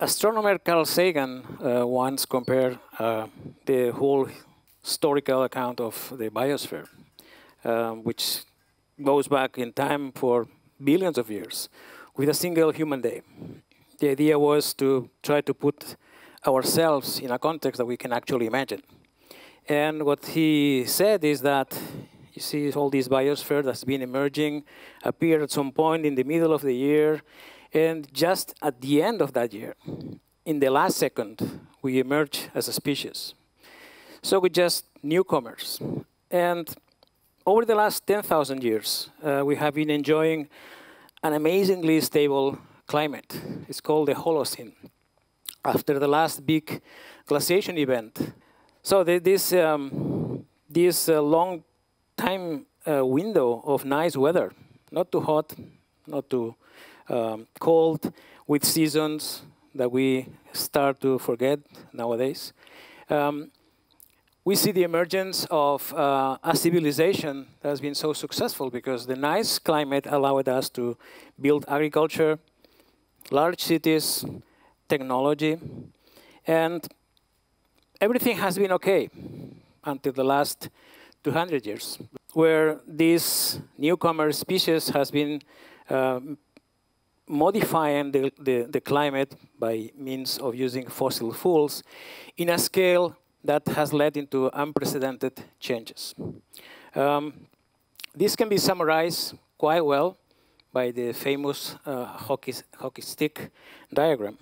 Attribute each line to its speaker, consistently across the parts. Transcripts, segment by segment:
Speaker 1: astronomer Carl Sagan uh, once compared uh, the whole historical account of the biosphere, um, which goes back in time for billions of years, with a single human day. The idea was to try to put ourselves in a context that we can actually imagine. And what he said is that you see all this biosphere that's been emerging, appeared at some point in the middle of the year, and just at the end of that year, in the last second, we emerge as a species. So we're just newcomers. And over the last 10,000 years, uh, we have been enjoying an amazingly stable climate. It's called the Holocene, after the last big glaciation event. So the, this, um, this uh, long time uh, window of nice weather, not too hot, not too um, cold, with seasons that we start to forget nowadays. Um, we see the emergence of uh, a civilization that has been so successful because the nice climate allowed us to build agriculture, large cities, technology, and everything has been okay until the last 200 years, where this newcomer species has been uh, modifying the, the, the, climate by means of using fossil fuels in a scale that has led into unprecedented changes. Um, this can be summarized quite well by the famous uh, hockey, hockey stick diagram.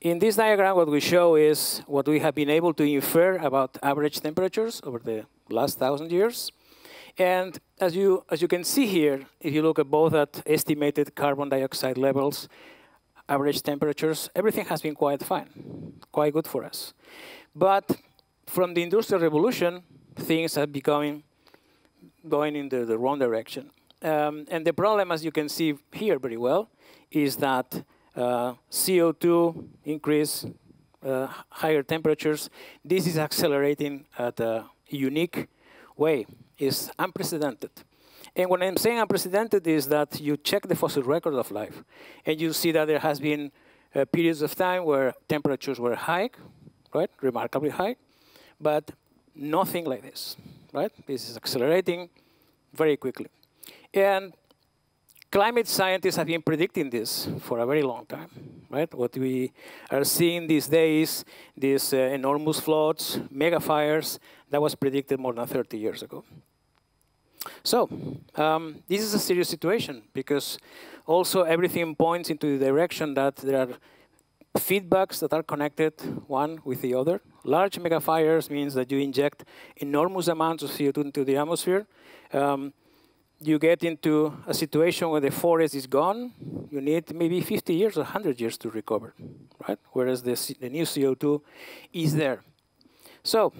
Speaker 1: In this diagram, what we show is what we have been able to infer about average temperatures over the last thousand years. And as you, as you can see here, if you look at both at estimated carbon dioxide levels, average temperatures, everything has been quite fine, quite good for us. But from the Industrial Revolution, things have become going in the, the wrong direction. Um, and the problem, as you can see here very well, is that uh, CO2 increase, uh, higher temperatures. This is accelerating at a unique way is unprecedented. And when I'm saying unprecedented is that you check the fossil record of life, and you see that there has been uh, periods of time where temperatures were high, right, remarkably high, but nothing like this, right? This is accelerating very quickly. And climate scientists have been predicting this for a very long time, right? What we are seeing these days, these uh, enormous floods, mega fires, that was predicted more than 30 years ago. So um, this is a serious situation because also everything points into the direction that there are feedbacks that are connected one with the other. Large mega fires means that you inject enormous amounts of CO2 into the atmosphere. Um, you get into a situation where the forest is gone. You need maybe 50 years or 100 years to recover, right? Whereas the, the new CO2 is there. So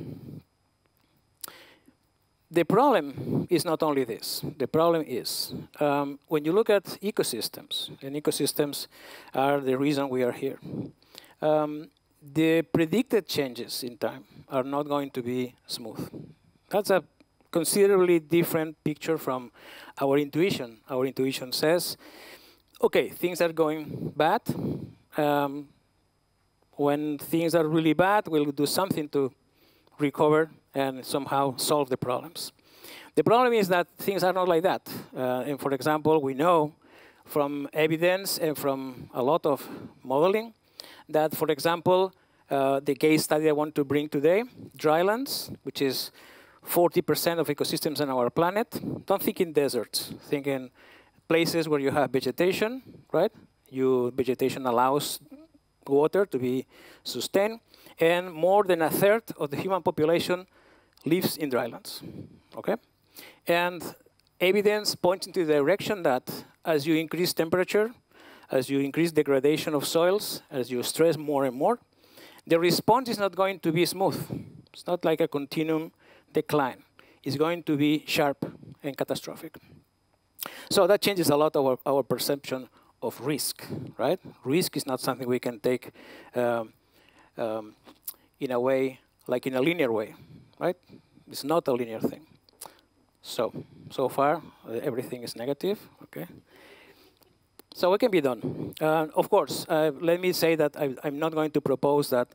Speaker 1: the problem is not only this. The problem is um, when you look at ecosystems, and ecosystems are the reason we are here, um, the predicted changes in time are not going to be smooth. That's a considerably different picture from our intuition. Our intuition says, okay, things are going bad. Um, when things are really bad, we'll do something to recover and somehow solve the problems. The problem is that things are not like that. Uh, and for example, we know from evidence and from a lot of modeling that, for example, uh, the case study I want to bring today, drylands, which is 40% of ecosystems on our planet. Don't think in deserts. Think in places where you have vegetation, right? You, vegetation allows water to be sustained. And more than a third of the human population lives in drylands. Okay? And evidence points into the direction that as you increase temperature, as you increase degradation of soils, as you stress more and more, the response is not going to be smooth. It's not like a continuum decline. is going to be sharp and catastrophic. So that changes a lot our, our perception of risk, right? Risk is not something we can take um, um, in a way, like in a linear way right? It's not a linear thing. So, so far, uh, everything is negative, okay? So it can be done. Uh, of course, uh, let me say that I, am not going to propose that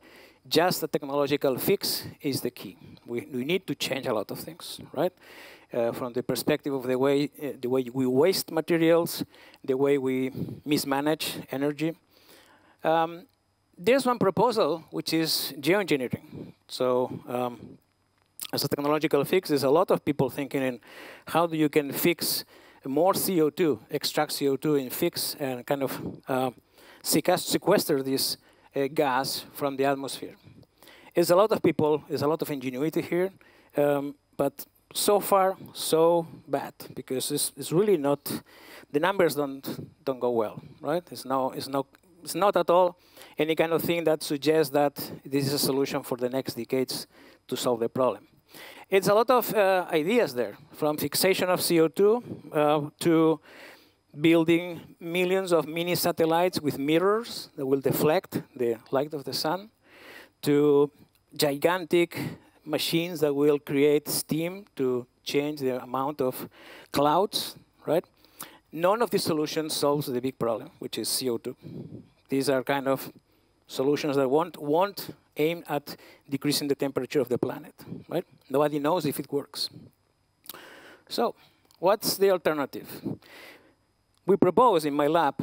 Speaker 1: just a technological fix is the key. We, we need to change a lot of things, right? Uh, from the perspective of the way, uh, the way we waste materials, the way we mismanage energy. Um, there's one proposal, which is geoengineering. So um, as a technological fix, there's a lot of people thinking in how do you can fix more CO2, extract CO2 and fix and kind of uh, sequester this uh, gas from the atmosphere. There's a lot of people, there's a lot of ingenuity here, um, but so far, so bad, because it's, it's, really not, the numbers don't, don't go well, right? It's, no, it's, no, it's not at all any kind of thing that suggests that this is a solution for the next decades to solve the problem. It's a lot of uh, ideas there, from fixation of CO2 uh, to building millions of mini satellites with mirrors that will deflect the light of the sun, to gigantic machines that will create steam to change the amount of clouds, right? None of these solutions solves the big problem, which is CO2. These are kind of solutions that won't, won't aim at decreasing the temperature of the planet, right? Nobody knows if it works. So what's the alternative? We proposed in my lab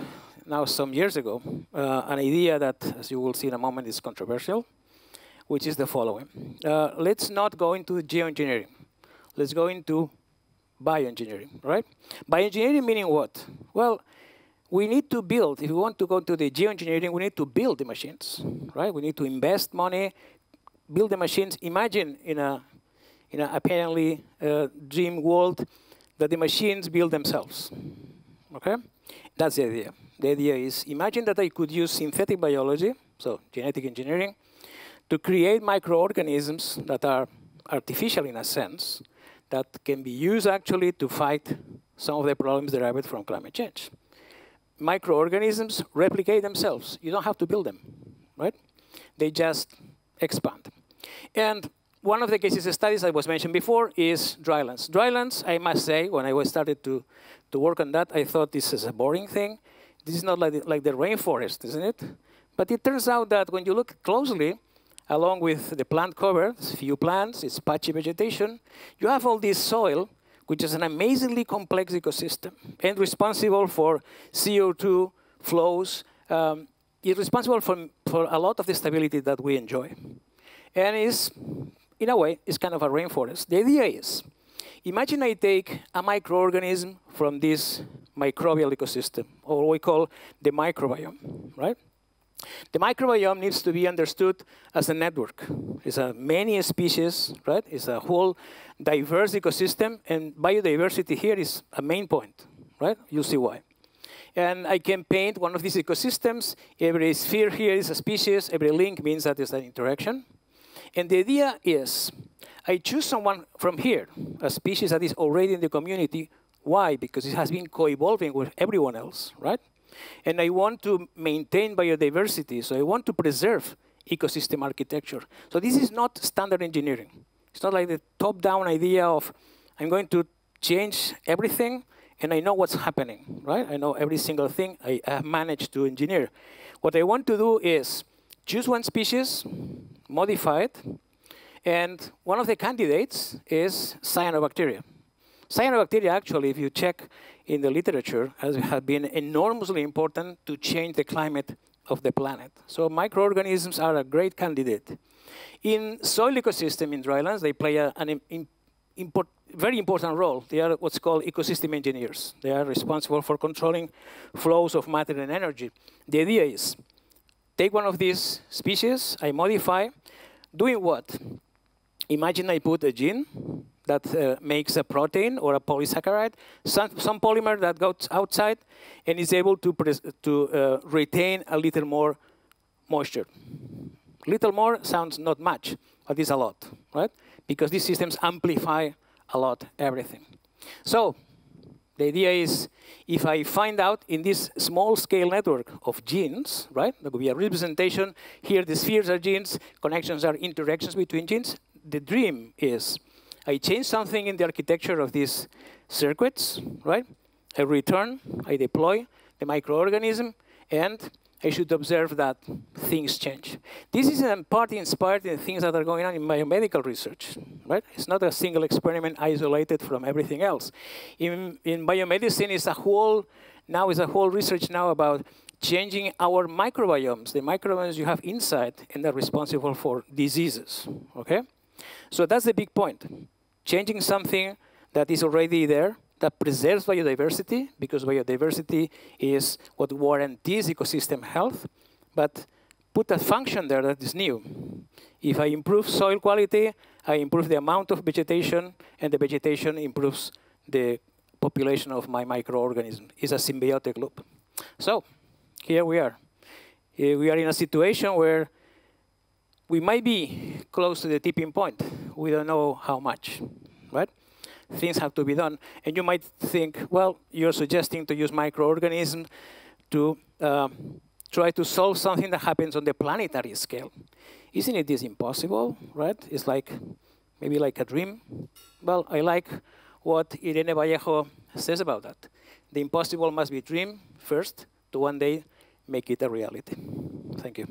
Speaker 1: now some years ago uh, an idea that, as you will see in a moment, is controversial, which is the following. Uh, let's not go into geoengineering. Let's go into bioengineering, right? Bioengineering meaning what? Well, we need to build, if we want to go to the geoengineering, we need to build the machines, right? We need to invest money, build the machines. Imagine in a, in a apparently uh, dream world that the machines build themselves, okay? That's the idea. The idea is, imagine that I could use synthetic biology, so genetic engineering, to create microorganisms that are artificial in a sense, that can be used actually to fight some of the problems derived from climate change microorganisms replicate themselves. You don't have to build them, right? They just expand. And one of the cases studies I was mentioned before is drylands. Drylands, I must say, when I was started to, to work on that, I thought this is a boring thing. This is not like the, like the rainforest, isn't it? But it turns out that when you look closely, along with the plant cover, few plants, it's patchy vegetation, you have all this soil which is an amazingly complex ecosystem and responsible for CO2 flows, um, is responsible for, for a lot of the stability that we enjoy. And is, in a way, it's kind of a rainforest. The idea is, imagine I take a microorganism from this microbial ecosystem, or what we call the microbiome, right? The microbiome needs to be understood as a network. It's a many species, right? It's a whole diverse ecosystem, and biodiversity here is a main point, right? You'll see why. And I can paint one of these ecosystems. Every sphere here is a species. Every link means that there's an interaction. And the idea is, I choose someone from here, a species that is already in the community. Why? Because it has been co-evolving with everyone else, right? And I want to maintain biodiversity, so I want to preserve ecosystem architecture. So this is not standard engineering. It's not like the top-down idea of I'm going to change everything and I know what's happening, right? I know every single thing I have managed to engineer. What I want to do is choose one species, modify it, and one of the candidates is cyanobacteria. Cyanobacteria, actually, if you check in the literature, has been enormously important to change the climate of the planet. So microorganisms are a great candidate. In soil ecosystem in drylands, they play a, an import, very important role. They are what's called ecosystem engineers. They are responsible for controlling flows of matter and energy. The idea is, take one of these species, I modify, doing what? Imagine I put a gene that uh, makes a protein or a polysaccharide, some, some, polymer that goes outside and is able to, to uh, retain a little more moisture. Little more sounds not much, but it's a lot, right? Because these systems amplify a lot everything. So the idea is if I find out in this small scale network of genes, right, there could be a representation, here the spheres are genes, connections are interactions between genes. The dream is I change something in the architecture of these circuits, right? I return, I deploy, the microorganism, and I should observe that things change. This is in part inspired in things that are going on in biomedical research, right? It's not a single experiment isolated from everything else. In, in biomedicine, it's a whole, now is a whole research now about changing our microbiomes, the microbiomes you have inside and they're responsible for diseases, okay? So that's the big point. Changing something that is already there that preserves biodiversity, because biodiversity is what guarantees ecosystem health, but put a function there that is new. If I improve soil quality, I improve the amount of vegetation, and the vegetation improves the population of my microorganism. It's a symbiotic loop. So here we are. Eh, we are in a situation where we might be close to the tipping point. We don't know how much, right? Things have to be done. And you might think, well, you're suggesting to use microorganisms to uh, try to solve something that happens on the planetary scale. Isn't it this impossible, right? It's like, maybe like a dream. Well, I like what Irene Vallejo says about that. The impossible must be dreamed first to one day make it a reality. Thank you.